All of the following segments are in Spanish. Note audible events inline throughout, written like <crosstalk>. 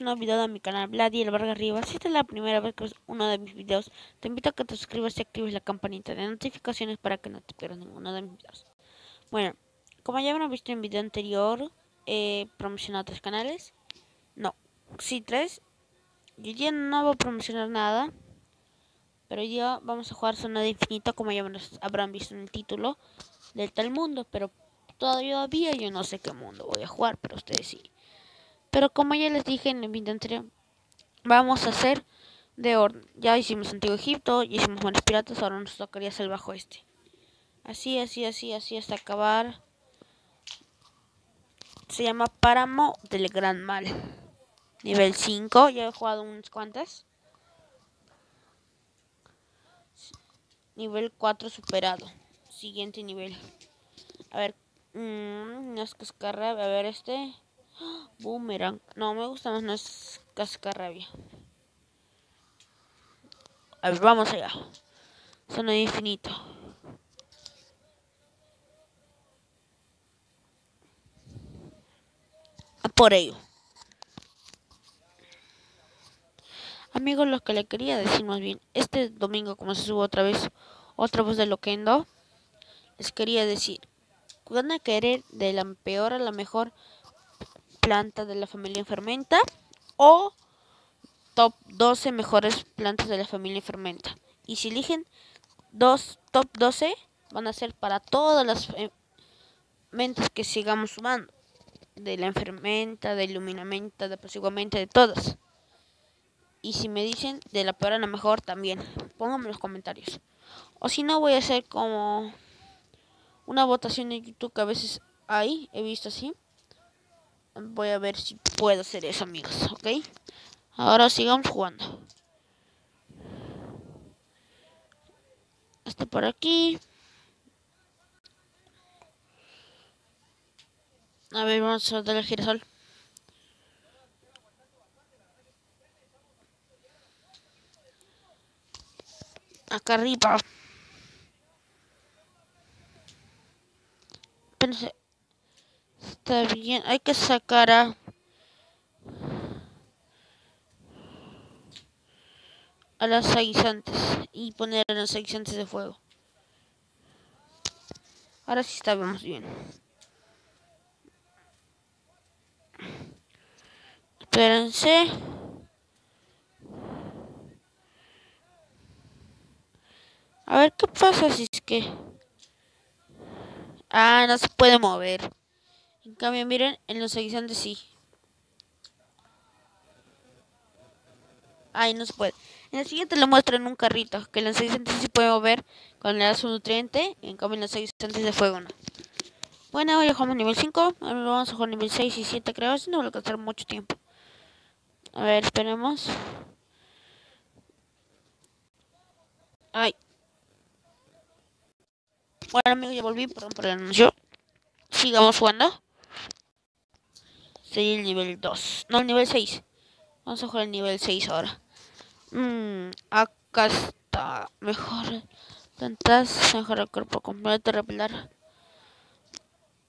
un nuevo video de mi canal Vladi el Vargas Rivas. Si esta es la primera vez que ves uno de mis videos, te invito a que te suscribas y actives la campanita de notificaciones para que no te pierdas ninguno de mis videos. Bueno, como ya habrán visto en el video anterior, he promocionado tres canales. No, sí, tres. Yo ya no voy a promocionar nada. Pero día vamos a jugar Zona de Infinito, como ya habrán visto en el título del tal mundo. Pero todavía yo no sé qué mundo voy a jugar, pero ustedes sí. Pero como ya les dije en el video anterior, vamos a hacer de orden. Ya hicimos Antiguo Egipto, ya hicimos Mares Piratas, ahora nos tocaría hacer el bajo este. Así, así, así, así hasta acabar. Se llama Páramo del Gran Mal. Nivel 5, ya he jugado unas cuantas. Nivel 4 superado. Siguiente nivel. A ver, mmm, no es a ver este. Boomerang. No, me gusta más no es cascarrabia. A ver, vamos allá. Zona infinito. A por ello. Amigos, lo que le quería decir más bien, este domingo como se subo otra vez otra voz de Loquendo, les quería decir, van a querer de la peor a la mejor plantas de la familia Fermenta o top 12 mejores plantas de la familia Fermenta. Y si eligen dos top 12 van a ser para todas las mentes que sigamos sumando. De la enfermenta, de iluminamenta, de apaciguamento, de todas. Y si me dicen de la peor a la mejor también, pónganme en los comentarios. O si no, voy a hacer como una votación en YouTube que a veces hay, he visto así. Voy a ver si puedo hacer eso, amigos, ¿ok? Ahora sigamos jugando. Este por aquí. A ver, vamos a dar el girasol. Acá arriba. Está bien, hay que sacar a... A las aguisantes y poner a las aguisantes de fuego. Ahora sí estábamos bien. Espérense. A ver qué pasa si es que... Ah, no se puede mover. En cambio, miren, en los seguizantes sí. Ay, no se puede. En el siguiente le muestran un carrito, que en los seguizantes sí puede mover cuando le das un nutriente, en cambio en los seguizantes de fuego no. Bueno, hoy jugamos nivel 5, ahora vamos a jugar nivel 6 y 7 creo, así no va a gastar mucho tiempo. A ver, esperemos. Ay. Bueno amigos, ya volví, perdón por el anuncio. Sigamos jugando. Sería el nivel 2. No, el nivel 6. Vamos a jugar el nivel 6 ahora. Mmm, acá está. Mejor plantas, mejor el cuerpo completo, repelar.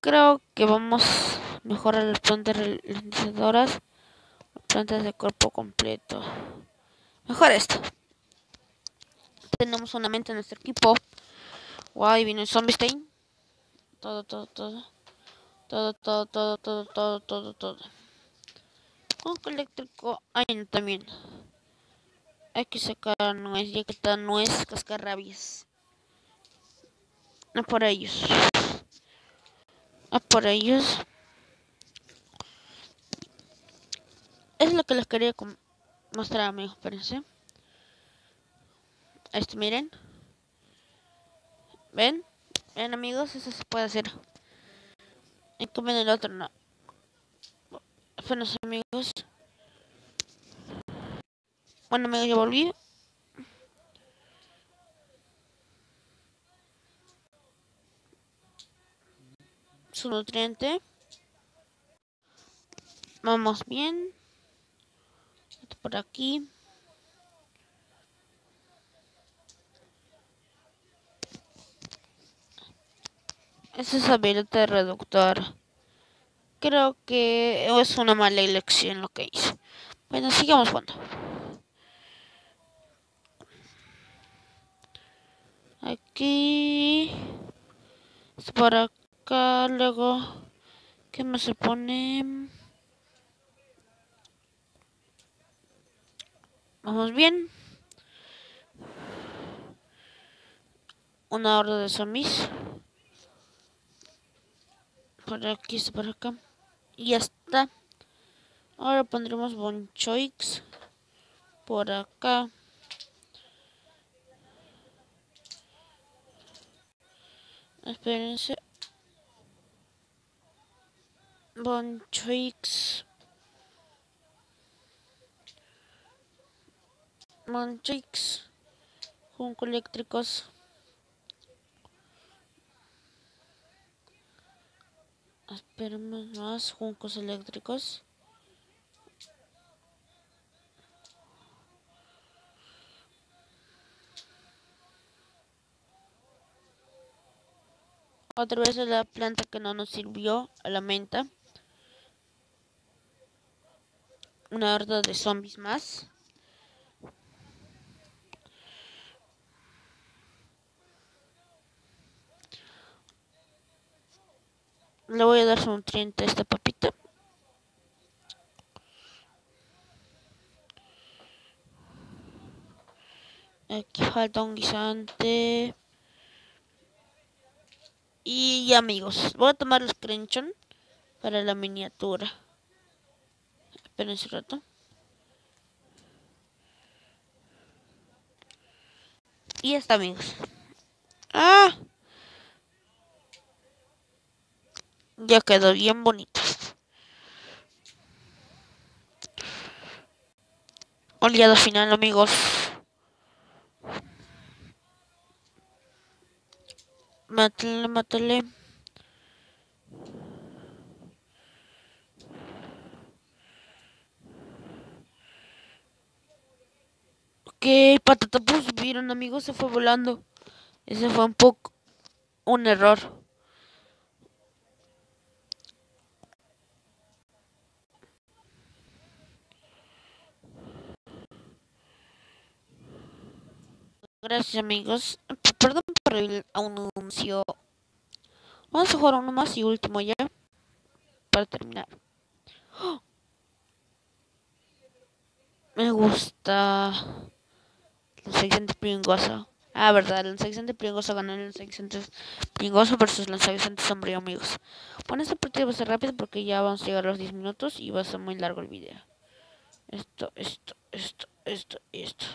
Creo que vamos a mejorar las plantas ralentizadoras. Plantas de cuerpo completo. Mejor esto. Tenemos una mente en nuestro equipo. Guay, vino el zombie stain. Todo, todo, todo. Todo, todo, todo, todo, todo, todo, todo. Un eléctrico. Ay, no, también. Hay que sacar nuez, ya que está nuez, cascarrabias. No por ellos. No por ellos. Es lo que les quería mostrar, amigos. Espérense. Esto, miren. ¿Ven? ¿Ven, amigos? Eso se puede hacer. En cambio en el otro no. Bueno, amigos. Bueno, amigos, ya volví. Su nutriente. Vamos bien. Por aquí. Esa es habilidad reductor. Creo que es una mala elección lo que hice. Bueno, sigamos jugando. Aquí. Por acá, luego. ¿Qué más se pone? Vamos bien. Una horda de zombies. Por aquí, por acá. Y ya está. Ahora pondremos Bonchoix por acá. Espérense. Bonchoix. Bonchoix. Junco eléctricos. Esperemos más juncos eléctricos. Otra vez la planta que no nos sirvió a la menta. Una horda de zombies más. Le voy a dar su nutriente a esta papita. Aquí falta un guisante. Y amigos, voy a tomar los crenchon para la miniatura. Esperen un rato. Y ya está amigos. ¡Ah! Ya quedó bien bonito. Oleada final amigos. Mátale, mátale. Ok, patatapus, vieron amigos, se fue volando. Ese fue un poco un error. Gracias amigos. Perdón por el anuncio. Vamos a jugar uno más y último ya. Para terminar. <gasps> Me gusta. La sección de. Ah, verdad, la sección de ganó en la sección de versus la sección Sombrío, amigos. Bueno, esta partida va a ser rápido porque ya vamos a llegar a los 10 minutos y va a ser muy largo el video. Esto, esto, esto, esto y esto.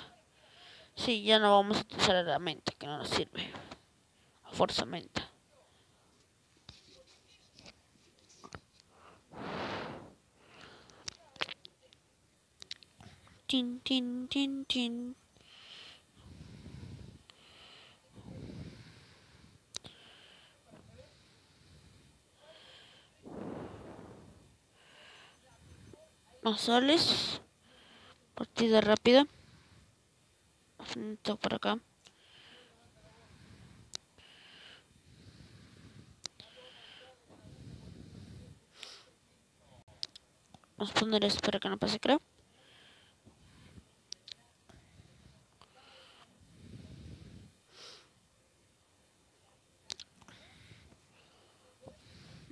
Sí, ya no vamos a utilizar la mente, que no nos sirve. A fuerza menta. Tin, tin, tin, tin. Partida rápida por acá. Vamos a poner esto para que no pase, creo.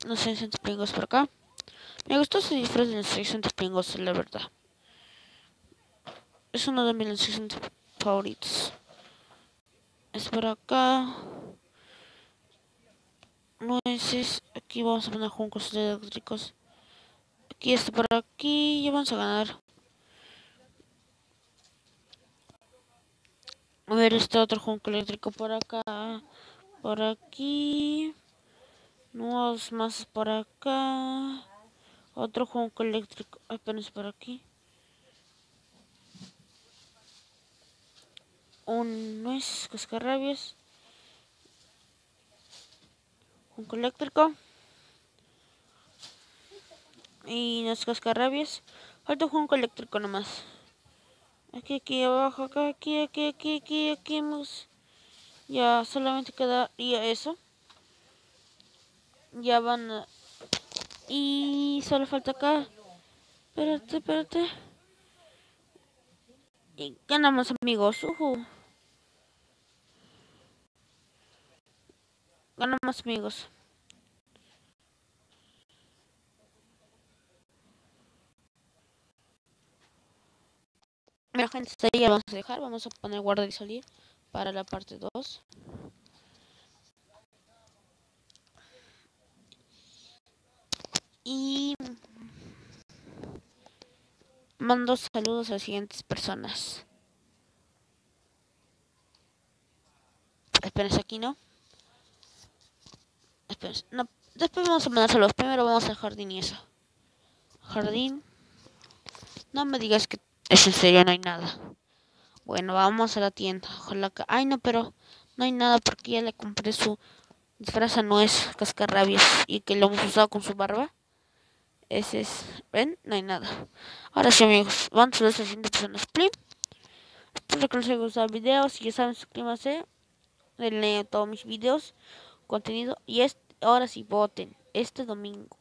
No sé, pingos por acá. Me gustó ese disfraz de sección de pingos, la verdad. Es uno de mis secciones favoritos. Es por acá. Nueces. Aquí vamos a poner juncos eléctricos. Aquí está por aquí. Ya vamos a ganar. A ver este otro junco eléctrico por acá. Por aquí. Nuevos más por acá. Otro junco eléctrico. Apenas por aquí. Un nuez cascarrabias, un eléctrico y nuez cascarrabias. Falta un eléctrico nomás. Aquí, aquí abajo, acá, aquí, aquí, aquí, aquí, aquí. Ya solamente quedaría eso. Ya van. Y solo falta acá. Espérate, espérate. Y ganamos amigos. Ganamos amigos. Mira gente, ahí vamos a dejar. Vamos a poner guardar y salir para la parte 2. Y mando saludos a las siguientes personas. Espérense aquí, ¿no? Espérense. No, después vamos a mandar saludos. Primero vamos al jardín y eso. Jardín. No me digas que es en serio, no hay nada. Bueno, vamos a la tienda. Ojalá que... Ay, no, pero no hay nada porque ya le compré su disfraz a Nuez Cascarrabias y que lo hemos usado con su barba. Ese es... ¿Ven? No hay nada. Ahora sí, amigos. Vamos a las siguiente personas. Espero que les haya gustado el video. Si ya saben, suscríbanse. Denle todos mis videos. Contenido. Y este, ahora sí, voten. Este domingo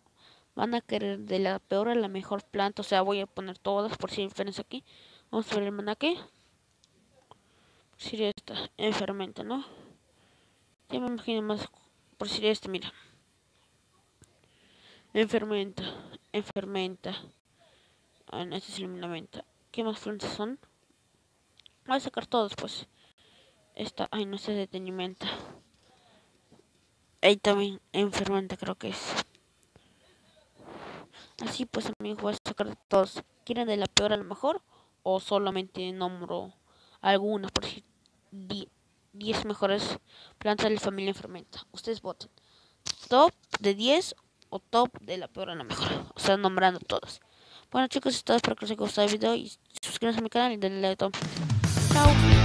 van a querer de la peor a la mejor planta. O sea, voy a poner todas por si hay aquí. Vamos a ver el manaque. Si esta, enfermenta, ¿no? Ya me imagino más por si este, mira. Enfermenta, enfermenta. Ah, no, este es el ¿Qué más plantas son? Voy a sacar todos, pues. Esta, ay, no sé, detenimiento. Ahí también, enfermenta creo que es. Así pues amigos voy a sacar todos. ¿Quieren de la peor a la mejor? O solamente nombro algunas por si 10 mejores plantas de la familia fermenta. Ustedes voten. Top de 10 o top de la peor a la mejor. O sea, nombrando todos. Bueno chicos, esto es todo. Espero que les haya gustado el video y suscríbanse a mi canal y denle like. Chao.